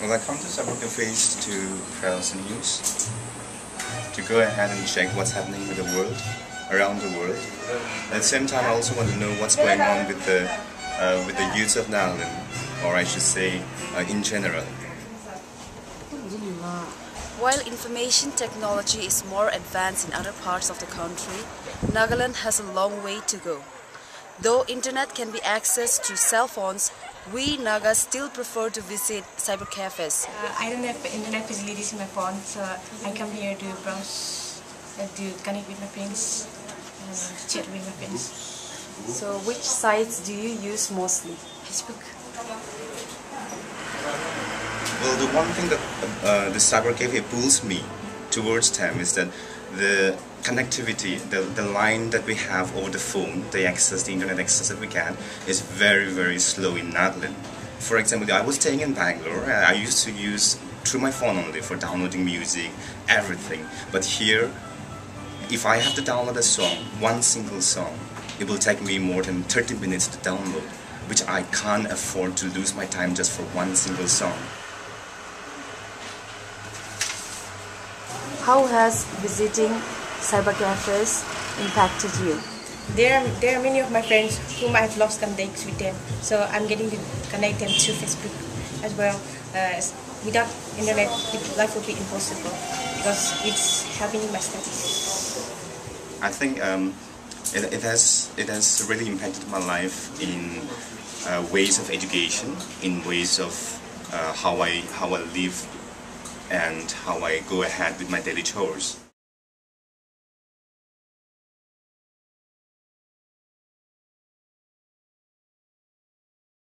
Well, I come to Cyber Cafes to browse news, to go ahead and check what's happening with the world, around the world. At the same time, I also want to know what's going on with the uh, with the youth of Nagaland, or I should say, uh, in general. While information technology is more advanced in other parts of the country, Nagaland has a long way to go. Though internet can be accessed through cell phones, we Nagas still prefer to visit cyber cafes. Uh, I don't have internet facilities in my phone, so I come here to browse, uh, to connect with my friends, and chat with my friends. So which sites do you use mostly? Facebook. Well, the one thing that uh, the cyber cafe pulls me towards them is that the connectivity, the, the line that we have over the phone, the access, the internet access that we can, is very, very slow in Nagaland. For example, I was staying in Bangalore and I used to use through my phone only for downloading music, everything. But here, if I have to download a song, one single song, it will take me more than 30 minutes to download, which I can't afford to lose my time just for one single song. How has visiting cyber cafes impacted you? There are, there are many of my friends whom I've lost contacts with them, so I'm getting to connect them through Facebook as well. Uh, without internet, life would be impossible because it's helping my studies. I think um, it, it has it has really impacted my life in uh, ways of education, in ways of uh, how I how I live, and how I go ahead with my daily chores.